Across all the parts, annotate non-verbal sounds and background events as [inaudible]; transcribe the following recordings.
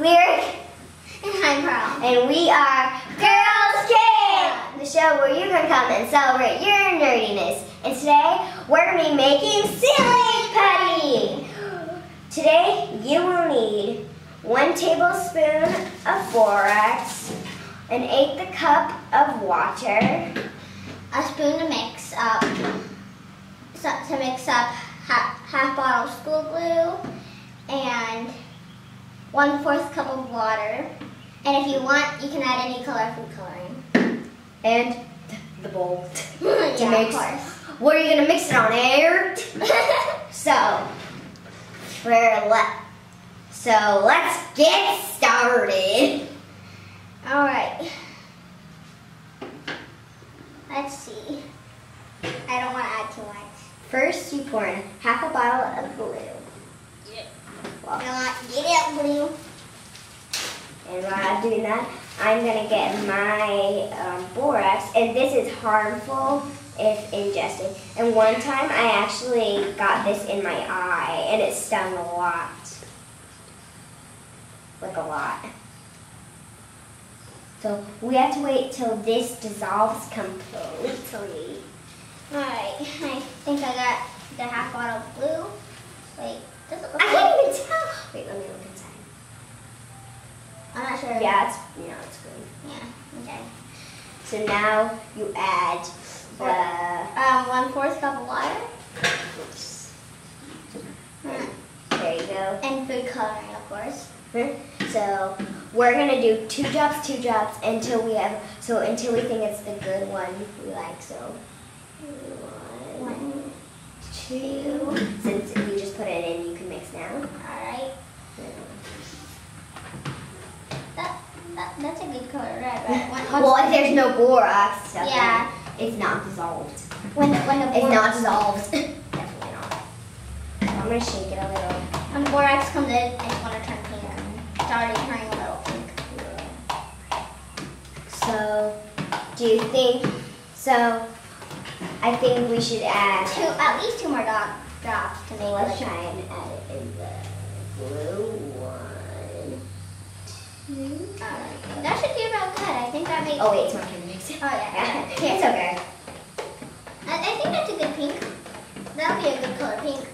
Lyric, And I'm Pearl. and we are Girls Can, the show where you can come and celebrate your nerdiness. And today we're gonna be making silly putty. Today you will need one tablespoon of borax, an eighth cup of water, A spoon to mix up, to mix up half, half bottle of school glue, and one fourth cup of water. And if you want, you can add any color food coloring. and the bowl. [laughs] yeah, mix. of course. What are you gonna mix it on air? [laughs] So, for let, so let's get started. All right. Let's see. I don't want to add too much. First, you pour in half a bottle of glue. I want get it blue. And while I'm doing that, I'm gonna get my um, borax, and this is harmful if ingested. And one time, I actually got this in my eye, and it stung a lot, like a lot. So we have to wait till this dissolves completely. All right. [laughs] I think I got the half bottle of blue. Wait, does it look I like? can't even tell. Wait, let me look inside. I'm not sure. Yeah, it's know it's good. Yeah. Okay. So now you add the. Um, one fourth cup of water Oops. There you go. and food coloring, of course. So we're gonna do two drops, two drops until we have so until we think it's the good one we like. So one, One, two. Since you just put it in, you can mix now. All right. That, that that's a good color, red. Right? One, Well, if there's no borax, Yeah. it's not dissolved. when the when the It's borax, not dissolved. [laughs] Definitely not. So I'm gonna shake it a little. when borax comes in, I just want to turn pink. It's already turning a little pink. So, do you think? So, I think we should add. Two, at least two more drops to make let's try and add it in the blue one. Alright, that should be about good. I think that makes. Oh wait, it's my turn to mix it. Oh, yeah. yeah. [laughs] it's okay. I, I think that's a good pink. That'll be a good color pink.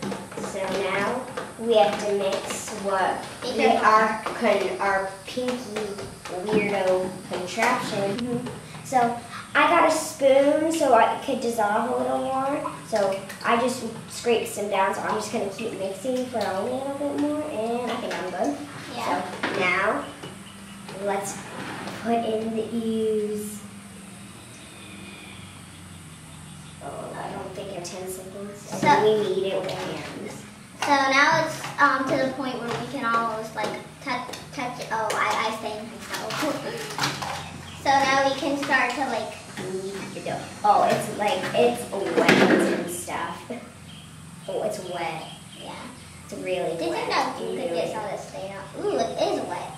So now we have to mix what we, our con, our pinky weirdo contraption. Mm-hmm. So I got a spoon so I could dissolve a little more. So I just scraped some down. So I'm just gonna keep mixing for a little bit more, and I think I'm good. Yeah. So now let's put in the ooze. Oh, I don't think in 10 seconds. So- we need it with hands. So now it's um to the point where we can almost like touch touch. Oh, I I stained myself. [laughs] so now we can start to like. Oh, it's like, it's wet and stuff. Oh, it's wet. Yeah. It's really you wet. think that you could get some of this stain out? Ooh, it is wet.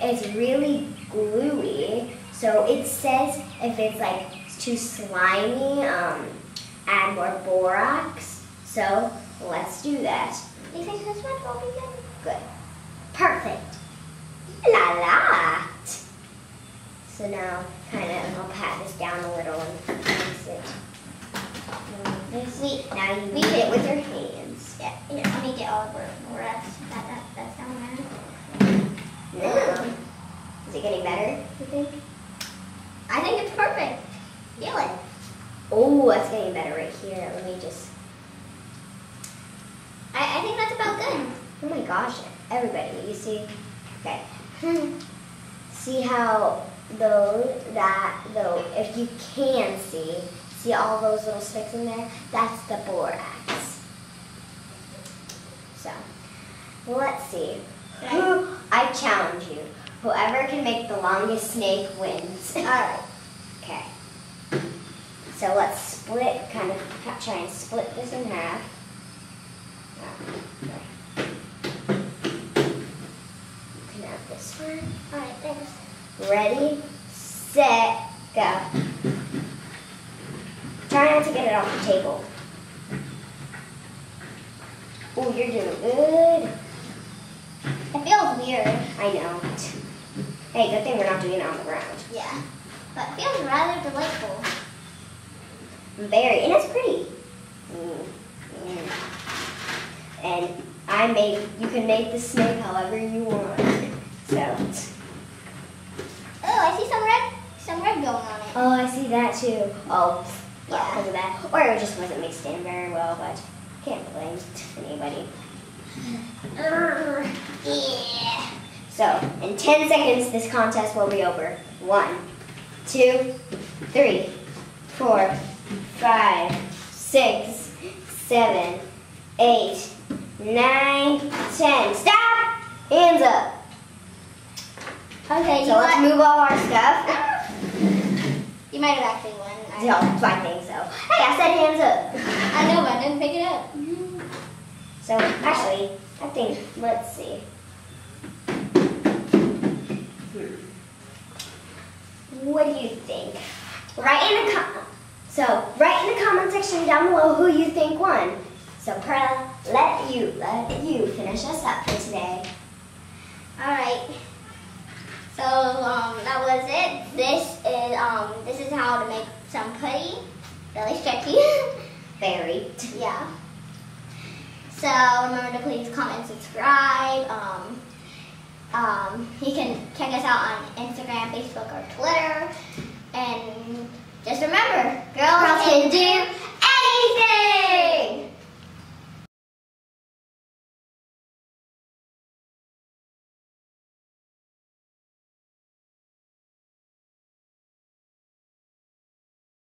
It's really gluey. So it says if it's like too slimy, um, add more borax. So let's do that. You think this one will be good? Good. Perfect. La la. So now, kind of, I'll pat this down a little and mix it. Like This. We Now you beat it with your hands. yeah. Let me get all the borax. That that that's down there. Now, is it getting better? You think? I think it's perfect. Feel it. Oh, that's getting better right here. Let me just. I, I think that's about good. Oh my gosh, everybody, you see? Okay. [laughs] see how those, that, though, if you can see, see all those little sticks in there? That's the borax. So, let's see. [gasps] I challenge you. Whoever can make the longest snake wins. [laughs] Alright. Okay. So let's split, kind of try and split this in half. You can have this one. Alright, thanks. Ready, set, go. Try not to get it off the table. Oh, you're doing good. It feels weird. I know. Hey, good thing we're not doing it on the ground. Yeah. But it feels rather delightful. Very, and it's pretty. Mm, mm. And I made, you can make the snake however you want. So, Oh, I see some red some red going on it. oh, I see that too. Oh, yeah, Yeah. because of that. Or it just wasn't mixed in very well, but can't blame anybody. [laughs] Yeah. So, in 10 seconds, this contest will be over. One, two, three, four, five, six, seven, eight, nine, ten. Stop! Hands up. Okay, you So let's move all our stuff. [laughs] you might have actually won. I, No, I think so. Hey, I said hands up. I know, but I didn't pick it up. So, actually, I think, let's see. What do you think? Write in the com- so write in the comment section down below who you think won. So Perla, let you let you finish us up for today. All right. So um, that was it. This is um, this is how to make some putty. Really stretchy. [laughs] Very. yeah. So remember to please comment, subscribe. Um, um, you can check us out on Instagram, Facebook, or Twitter. And just remember, girls, Girls can can do